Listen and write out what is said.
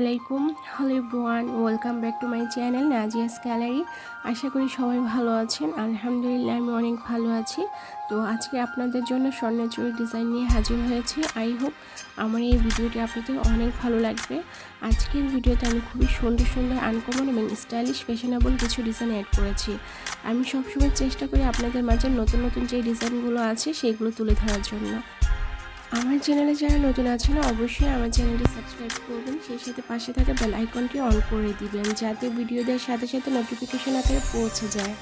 আলাইকুম। Hello ব্রোয়ান welcome back to my channel Nazia's gallery আশা করি সবাই ভালো আছেন। আলহামদুলিল্লাহ, আমি অনেক ভালো আছি। তো আজকে আপনাদের জন্য স্বর্ণচুরি ডিজাইন নিয়ে হাজির হয়েছি। আই হোপ আমার এই ভিডিওটি আপনাদের অনেক ভালো লাগবে। আজকের ভিডিওতে আমি খুবই সুন্দর সুন্দর আনকমন এবং স্টাইলিশ ফ্যাশনেবল কিছু ডিজাইন অ্যাড করেছি। আমি সবসময় চেষ্টা করি আপনাদের মাঝে নতুন নতুন যে ডিজাইনগুলো আছে, সেগুলো তুলে ধরার জন্য। আমার চ্যানেলে যারা নতুন আছেন, অবশ্যই আমার চ্যানেলটি সাবস্ক্রাইব করবেন। সেই সাথে পাশে থাকা বেল আইকনটি অন করে দিবেন, যাতে ভিডিও দেওয়ার সাথে সাথে নোটিফিকেশন আকারে পৌঁছে যায়।